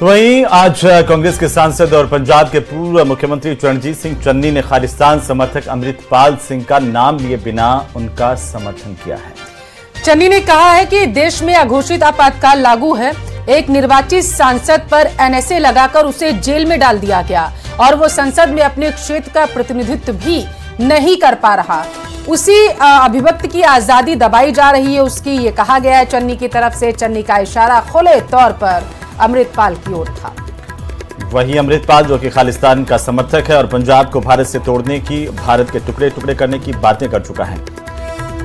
तो वहीं आज कांग्रेस के सांसद और पंजाब के पूर्व मुख्यमंत्री चरणजीत सिंह चन्नी ने खालिस्तान समर्थक अमृतपाल सिंह का नाम लिए बिना उनका समर्थन किया है। चन्नी ने कहा है कि देश में अघोषित आपातकाल लागू है। एक निर्वाचित सांसद पर एनएसए लगाकर उसे जेल में डाल दिया गया और वो संसद में अपने क्षेत्र का प्रतिनिधित्व भी नहीं कर पा रहा। उसी अभिव्यक्ति की आज़ादी दबाई जा रही है, उसकी ये कहा गया है। चन्नी की तरफ़ से चन्नी का इशारा खुले तौर पर अमृतपाल की ओर था। वही अमृतपाल जो कि खालिस्तान का समर्थक है और पंजाब को भारत से तोड़ने की भारत के टुकड़े टुकड़े करने की बातें कर चुका है।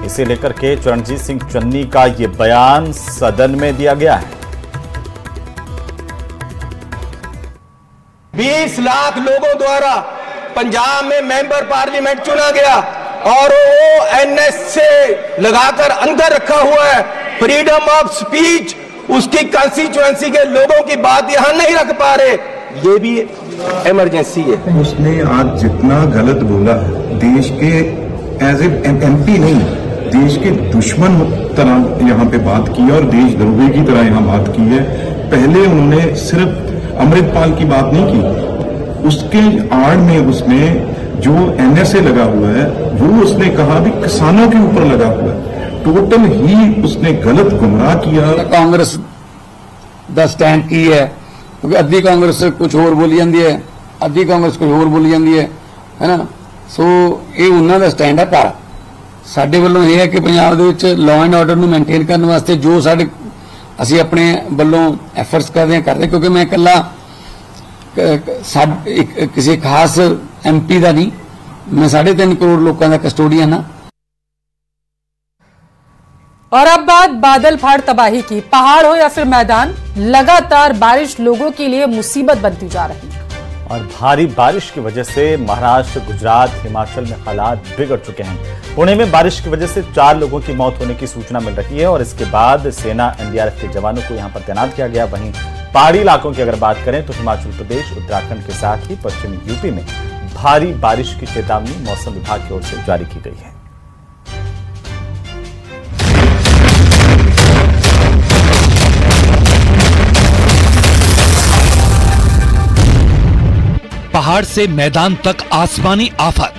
इसे लेकर के चरणजीत सिंह चन्नी का ये बयान सदन में दिया गया है। 20 लाख लोगों द्वारा पंजाब में मेंबर पार्लियामेंट चुना गया और वो एनएस से लगाकर अंदर रखा हुआ है। फ्रीडम ऑफ़ स्पीच उसकी कंस्टिट्यूएंसी के लोगों की बात यहाँ नहीं रख पा रहे। ये भी इमरजेंसी है। उसने आज जितना गलत बोला, देश के एज ए एमपी नहीं, देश के दुश्मन तरह यहाँ पे बात की और देशद्रोही की तरह यहाँ बात की है। पहले उन्होंने सिर्फ़ अमृतपाल की बात नहीं की, उसके आड़ में उसने जो एनएसए लगा हुआ है, वो उसने कहा भी किसानों के ऊपर लगा हुआ है। टोटल ही उसने गलत गुमराह किया कांग्रेस ਦਾ ਸਟੈਂਡ ਕੀ ਹੈ ਕਿਉਂਕਿ ਅੱਧੀ ਕਾਂਗਰਸ ਕੁਝ ਹੋਰ ਬੋਲੀ ਜਾਂਦੀ ਹੈ ਅੱਧੀ ਕਾਂਗਰਸ ਕੁਝ ਹੋਰ ਬੋਲੀ ਜਾਂਦੀ ਹੈ ਹੈਨਾ ਸੋ ਇਹ ਉਹਨਾਂ ਦਾ ਸਟੈਂਡ ਹੈ ਪਰ ਸਾਡੇ ਵੱਲੋਂ ਇਹ ਹੈ ਕਿ ਪੰਜਾਬ ਦੇ ਵਿੱਚ ਲਾਅ ਐਂਡ ਆਰਡਰ ਨੂੰ ਮੇਨਟੇਨ ਕਰਨ ਵਾਸਤੇ ਜੋ ਸਾਡੇ ਅਸੀਂ ਆਪਣੇ ਵੱਲੋਂ ਐਫਰਟਸ ਕਰਦੇ ਹਾਂ ਕਰਦੇ ਕਿਉਂਕਿ ਮੈਂ ਇਕੱਲਾ ਕਿਸੇ ਖਾਸ ਐਮਪੀ ਦਾ ਨਹੀਂ ਮੈਂ 3.5 ਕਰੋੜ ਲੋਕਾਂ ਦਾ ਕਸਟੋਡੀਅਨ ਹਾਂ और अब बात बादल फाड़ तबाही की। पहाड़ हो या फिर मैदान, लगातार बारिश लोगों के लिए मुसीबत बनती जा रही है। और भारी बारिश की वजह से महाराष्ट्र, गुजरात, हिमाचल में हालात बिगड़ चुके हैं। पुणे में बारिश की वजह से चार लोगों की मौत होने की सूचना मिल रही है और इसके बाद सेना, एनडीआरएफ के जवानों को यहाँ पर तैनात किया गया। वहीं पहाड़ी इलाकों की अगर बात करें तो हिमाचल प्रदेश, उत्तराखंड के साथ ही पश्चिमी यूपी में भारी बारिश की चेतावनी मौसम विभाग की ओर से जारी की गई है। पहाड़ से मैदान तक आसमानी आफत।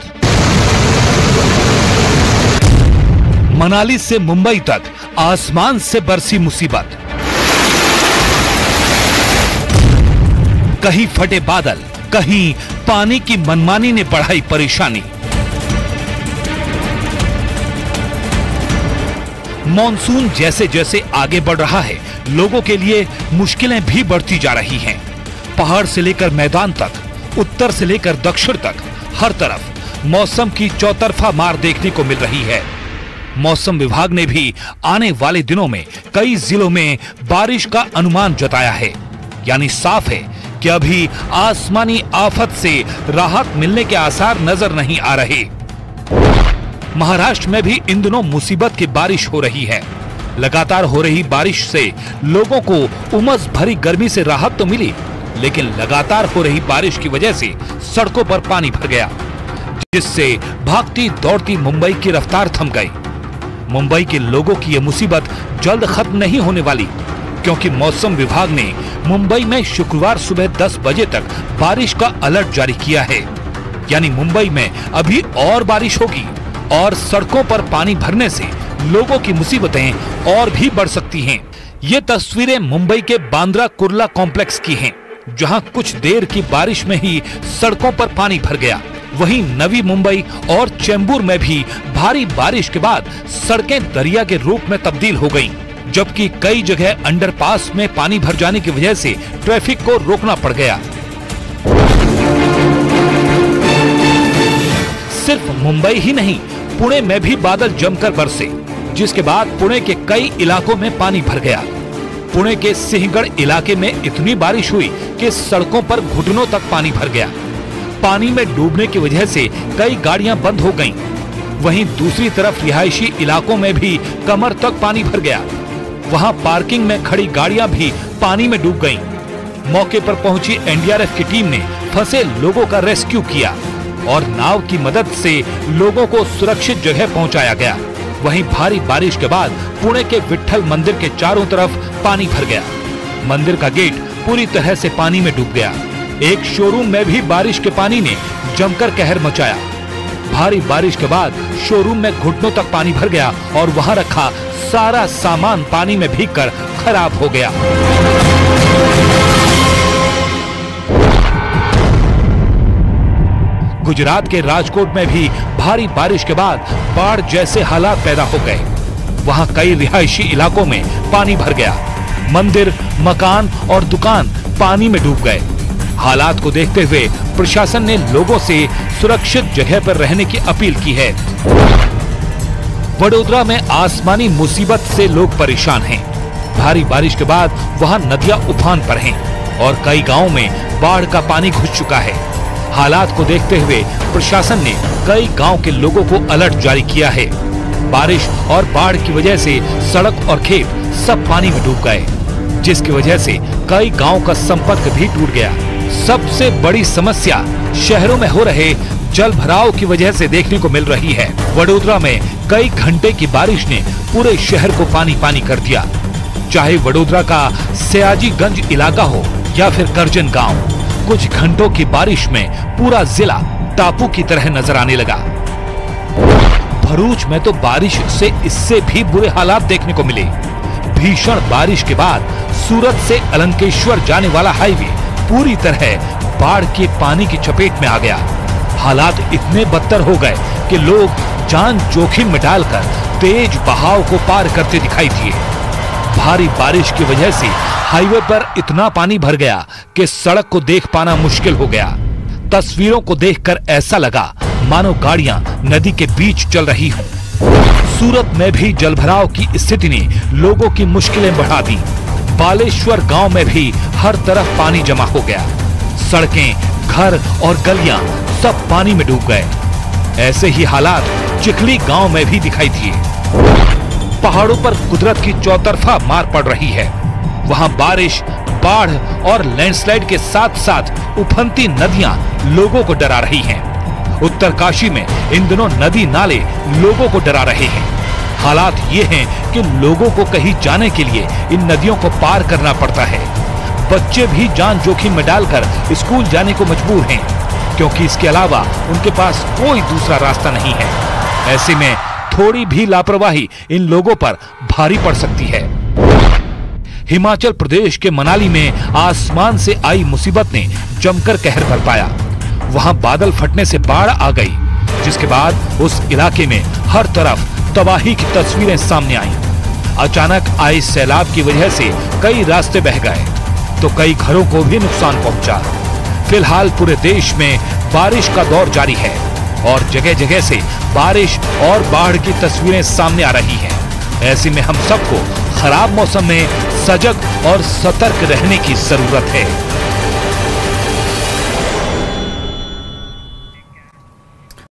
मनाली से मुंबई तक आसमान से बरसी मुसीबत। कहीं फटे बादल, कहीं पानी की मनमानी ने बढ़ाई परेशानी। मॉनसून जैसे जैसे आगे बढ़ रहा है, लोगों के लिए मुश्किलें भी बढ़ती जा रही हैं। पहाड़ से लेकर मैदान तक उत्तर से लेकर दक्षिण तक, हर तरफ़ मौसम की चौतरफा मार देखने को मिल रही है। मौसम विभाग ने भी आने वाले दिनों में कई जिलों में बारिश का अनुमान जताया है। यानी साफ़ है कि अभी आसमानी आफत से राहत मिलने के आसार नज़र नहीं आ रहे। महाराष्ट्र में भी इन दिनों मुसीबत की बारिश हो रही है। लगातार हो रही बारिश से लोगों को उमस भरी गर्मी से राहत तो मिली लेकिन लगातार हो रही बारिश की वजह से सड़कों पर पानी भर गया, जिससे भागती दौड़ती मुंबई की रफ्तार थम गई मुंबई के लोगों की यह मुसीबत जल्द खत्म नहीं होने वाली, क्योंकि मौसम विभाग ने मुंबई में शुक्रवार सुबह 10 बजे तक बारिश का अलर्ट जारी किया है यानी मुंबई में अभी और बारिश होगी और सड़कों पर पानी भरने से लोगों की मुसीबतें और भी बढ़ सकती हैं। ये तस्वीरें मुंबई के बांद्रा कुर्ला कॉम्प्लेक्स की हैं। जहाँ कुछ देर की बारिश में ही सड़कों पर पानी भर गया। वहीं नवी मुंबई और चेंबूर में भी भारी बारिश के बाद सड़कें दरिया के रूप में तब्दील हो गई जबकि कई जगह अंडरपास में पानी भर जाने की वजह से ट्रैफ़िक को रोकना पड़ गया। सिर्फ़ मुंबई ही नहीं, पुणे में भी बादल जमकर बरसे, जिसके बाद पुणे के कई इलाकों में पानी भर गया। पुणे के सिंहगढ़ इलाके में इतनी बारिश हुई कि सड़कों पर घुटनों तक पानी भर गया पानी में डूबने की वजह से कई गाड़ियाँ बंद हो गईं। वहीं दूसरी तरफ़ रिहायशी इलाकों में भी कमर तक पानी भर गया वहाँ पार्किंग में खड़ी गाड़ियाँ भी पानी में डूब गईं। मौके पर पहुँची एनडीआरएफ की टीम ने फंसे लोगों का रेस्क्यू किया और नाव की मदद से लोगों को सुरक्षित जगह पहुँचाया गया वहीं भारी बारिश के बाद पुणे के विठल मंदिर के चारों तरफ़ पानी भर गया। मंदिर का गेट पूरी तरह से पानी में डूब गया। एक शोरूम में भी बारिश के पानी ने जमकर कहर मचाया। भारी बारिश के बाद शोरूम में घुटनों तक पानी भर गया और वहाँ रखा सारा सामान पानी में भीगकर खराब हो गया। गुजरात के राजकोट में भी भारी बारिश के बाद बाढ़ जैसे हालात पैदा हो गए। वहाँ कई रिहायशी इलाकों में पानी भर गया। मंदिर, मकान और दुकान पानी में डूब गए। हालात को देखते हुए प्रशासन ने लोगों से सुरक्षित जगह पर रहने की अपील की है। वडोदरा में आसमानी मुसीबत से लोग परेशान हैं। भारी बारिश के बाद वहाँ नदियाँ उफान पर हैं और कई गाँवों में बाढ़ का पानी घुस चुका है। हालात को देखते हुए प्रशासन ने कई गाँव के लोगों को अलर्ट जारी किया है। बारिश और बाढ़ की वजह से सड़क और खेत सब पानी में डूब गए, जिसकी वजह से कई गाँव का संपर्क भी टूट गया। सबसे बड़ी समस्या शहरों में हो रहे जल भराव की वजह से देखने को मिल रही है। वडोदरा में कई घंटे की बारिश ने पूरे शहर को पानी पानी कर दिया। चाहे वडोदरा का सयाजीगंज इलाका हो या फिर करजन गाँव कुछ घंटों की बारिश में पूरा जिला टापू की तरह नज़र आने लगा। भरूच में तो बारिश से इससे भी बुरे हालात देखने को मिले। भीषण बारिश के बाद सूरत से अलंकेश्वर जाने वाला हाईवे पूरी तरह बाढ़ के पानी की चपेट में आ गया। हालात इतने बदतर हो गए कि लोग जान जोखिम में डालकर तेज बहाव को पार करते दिखाई दिए। भारी बारिश की वजह से हाईवे पर इतना पानी भर गया कि सड़क को देख पाना मुश्किल हो गया। तस्वीरों को देखकर ऐसा लगा मानो गाड़ियाँ नदी के बीच चल रही हों। सूरत में भी जलभराव की स्थिति ने लोगों की मुश्किलें बढ़ा दी। बालेश्वर गाँव में भी हर तरफ़ पानी जमा हो गया। सड़कें, घर और गलियाँ सब पानी में डूब गए। ऐसे ही हालात चिखली गाँव में भी दिखाई दिए। पहाड़ों पर कुदरत की चौतरफा मार पड़ रही है। वहाँ बारिश, बाढ़ और लैंडस्लाइड के साथ साथ उफनती नदियाँ लोगों को डरा रही हैं। उत्तरकाशी में इन दिनों नदी नाले लोगों को डरा रहे हैं। हालात ये हैं कि लोगों को कहीं जाने के लिए इन नदियों को पार करना पड़ता है। बच्चे भी जान जोखिम में डालकर स्कूल जाने को मजबूर हैं, क्योंकि इसके अलावा उनके पास कोई दूसरा रास्ता नहीं है। ऐसे में थोड़ी भी लापरवाही इन लोगों पर भारी पड़ सकती है। हिमाचल प्रदेश के मनाली में आसमान से आई मुसीबत ने जमकर कहर बरपाया वहाँ बादल फटने से बाढ़ आ गई, जिसके बाद उस इलाके में हर तरफ़ तबाही की तस्वीरें सामने आई। अचानक आए सैलाब की वजह से कई रास्ते बह गए तो कई घरों को भी नुकसान पहुँचा। फ़िलहाल पूरे देश में बारिश का दौर जारी है और जगह जगह से बारिश और बाढ़ की तस्वीरें सामने आ रही हैं। ऐसे में हम सबको खराब मौसम में सजग और सतर्क रहने की ज़रूरत है।